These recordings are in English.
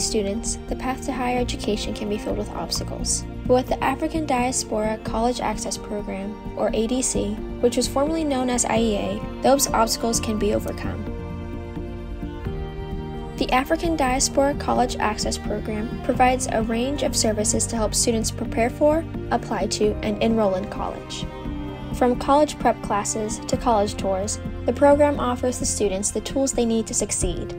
students, the path to higher education can be filled with obstacles. But with the African Diaspora College Access Program, or ADC, which was formerly known as IEA, those obstacles can be overcome. The African Diaspora College Access Program provides a range of services to help students prepare for, apply to, and enroll in college. From college prep classes to college tours, the program offers the students the tools they need to succeed.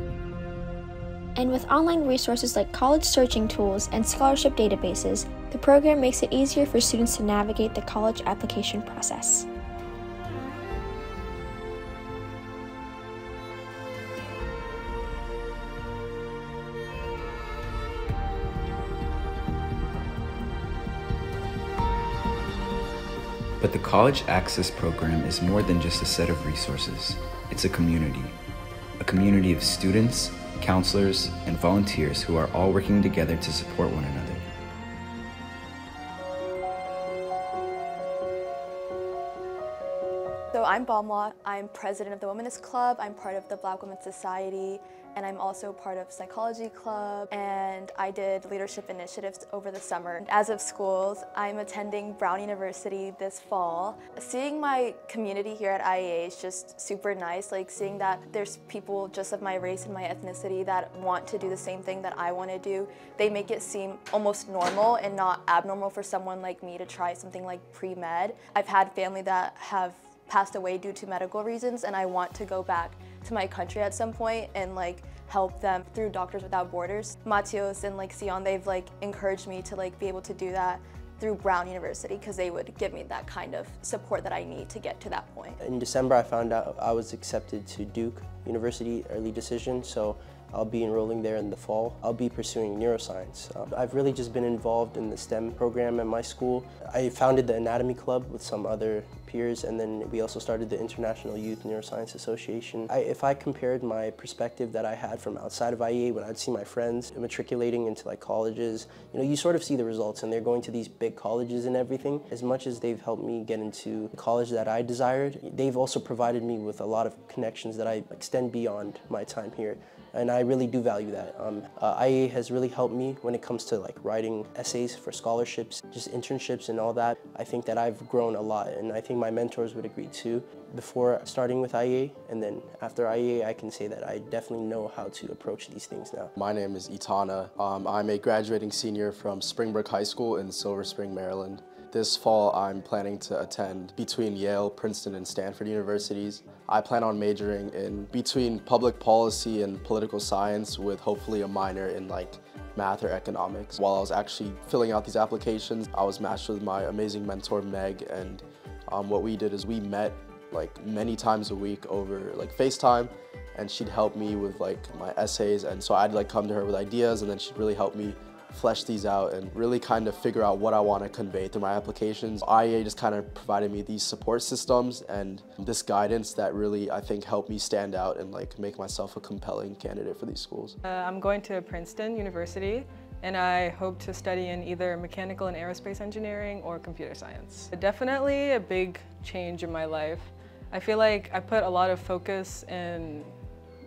And with online resources like college searching tools and scholarship databases, the program makes it easier for students to navigate the college application process. But the College Access Program is more than just a set of resources. It's a community. A community of students, counselors, and volunteers who are all working together to support one another. I'm Balmla. I'm president of the Womanist Club. I'm part of the Black Women's Society and I'm also part of Psychology Club and I did leadership initiatives over the summer. As of schools, I'm attending Brown University this fall. Seeing my community here at IEA is just super nice, like seeing that there's people just of my race and my ethnicity that want to do the same thing that I want to do. They make it seem almost normal and not abnormal for someone like me to try something like pre-med. I've had family that have passed away due to medical reasons and I want to go back to my country at some point and like help them through Doctors Without Borders. Matios and like Sion, they've like encouraged me to like be able to do that through Brown University because they would give me that kind of support that I need to get to that point. In December I found out I was accepted to Duke University early decision so I'll be enrolling there in the fall. I'll be pursuing neuroscience. Uh, I've really just been involved in the STEM program at my school. I founded the Anatomy Club with some other peers and then we also started the International Youth Neuroscience Association. I, if I compared my perspective that I had from outside of IEA when I'd see my friends matriculating into like colleges, you know, you sort of see the results and they're going to these big colleges and everything. As much as they've helped me get into the college that I desired, they've also provided me with a lot of connections that I extend beyond my time here and I really do value that. Um, uh, IEA has really helped me when it comes to like writing essays for scholarships, just internships and all that. I think that I've grown a lot and I think my mentors would agree too. Before starting with IEA and then after IEA, I can say that I definitely know how to approach these things now. My name is Itana. Um, I'm a graduating senior from Springbrook High School in Silver Spring, Maryland. This fall, I'm planning to attend between Yale, Princeton, and Stanford universities. I plan on majoring in between public policy and political science with hopefully a minor in like math or economics. While I was actually filling out these applications, I was matched with my amazing mentor, Meg, and um, what we did is we met like many times a week over like FaceTime and she'd help me with like my essays and so I'd like come to her with ideas and then she'd really help me flesh these out and really kind of figure out what I want to convey through my applications. IEA just kind of provided me these support systems and this guidance that really I think helped me stand out and like make myself a compelling candidate for these schools. Uh, I'm going to Princeton University and I hope to study in either mechanical and aerospace engineering or computer science. Definitely a big change in my life. I feel like I put a lot of focus in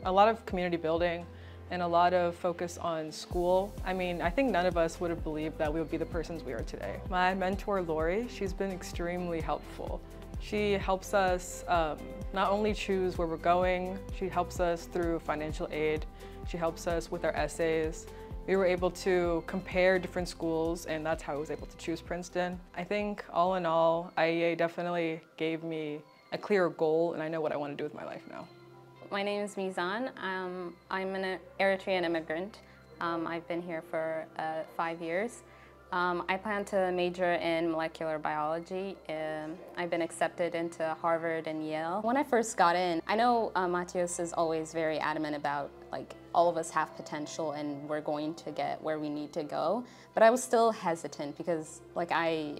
a lot of community building and a lot of focus on school. I mean, I think none of us would have believed that we would be the persons we are today. My mentor, Lori, she's been extremely helpful. She helps us um, not only choose where we're going, she helps us through financial aid, she helps us with our essays. We were able to compare different schools and that's how I was able to choose Princeton. I think all in all, IEA definitely gave me a clear goal and I know what I want to do with my life now. My name is Mizan. Um, I'm an Eritrean immigrant. Um, I've been here for uh, five years. Um, I plan to major in molecular biology. Um, I've been accepted into Harvard and Yale. When I first got in, I know uh, is always very adamant about like all of us have potential and we're going to get where we need to go. But I was still hesitant because like I,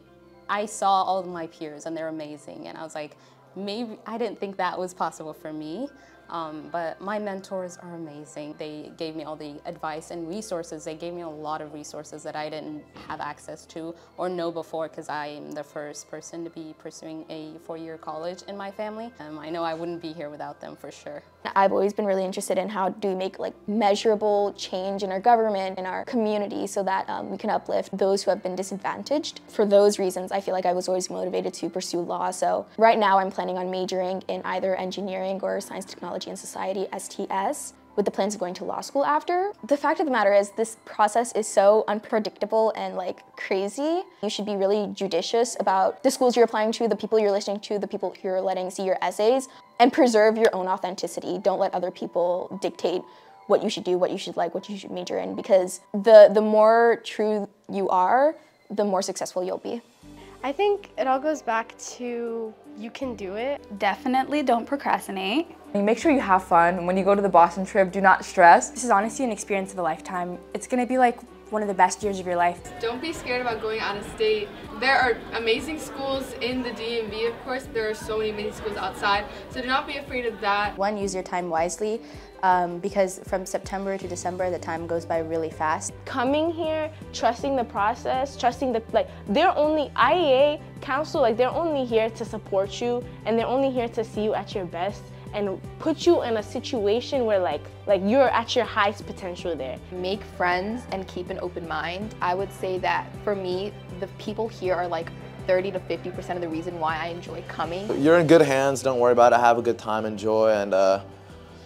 I saw all of my peers and they're amazing and I was like, maybe I didn't think that was possible for me. Um, but my mentors are amazing. They gave me all the advice and resources. They gave me a lot of resources that I didn't have access to or know before because I am the first person to be pursuing a four-year college in my family. Um, I know I wouldn't be here without them for sure. I've always been really interested in how do we make like measurable change in our government, in our community, so that um, we can uplift those who have been disadvantaged. For those reasons, I feel like I was always motivated to pursue law. So right now I'm planning on majoring in either engineering or science, technology, and society, STS with the plans of going to law school after. The fact of the matter is this process is so unpredictable and like crazy. You should be really judicious about the schools you're applying to, the people you're listening to, the people you're letting see your essays, and preserve your own authenticity. Don't let other people dictate what you should do, what you should like, what you should major in, because the, the more true you are, the more successful you'll be. I think it all goes back to you can do it. Definitely don't procrastinate. Make sure you have fun. When you go to the Boston trip, do not stress. This is honestly an experience of a lifetime. It's gonna be like one of the best years of your life. Don't be scared about going out of state. There are amazing schools in the DMV, of course. There are so many amazing schools outside, so do not be afraid of that. One, use your time wisely um, because from September to December, the time goes by really fast. Coming here, trusting the process, trusting the, like, they're only, IEA Council, like, they're only here to support you and they're only here to see you at your best and put you in a situation where like like you're at your highest potential there. Make friends and keep an open mind. I would say that for me, the people here are like 30 to 50% of the reason why I enjoy coming. You're in good hands, don't worry about it, have a good time, enjoy, and uh,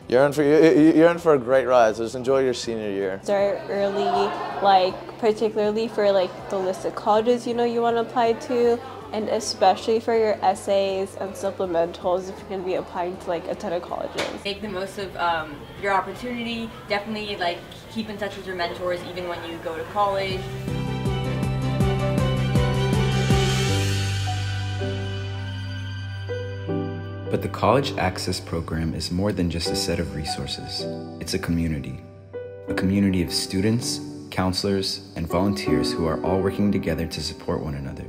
you're in for you're in for a great ride. So just enjoy your senior year. Start early, like particularly for like the list of colleges you know you want to apply to, and especially for your essays and supplementals if you're going to be applying to like a ton of colleges. Make the most of um, your opportunity. Definitely like keep in touch with your mentors even when you go to college. But the College Access Program is more than just a set of resources. It's a community. A community of students, counselors, and volunteers who are all working together to support one another.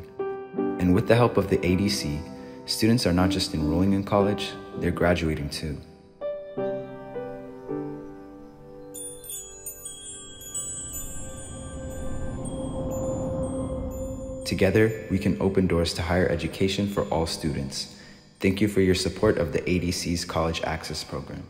And with the help of the ADC, students are not just enrolling in college, they're graduating too. Together, we can open doors to higher education for all students. Thank you for your support of the ADC's College Access Program.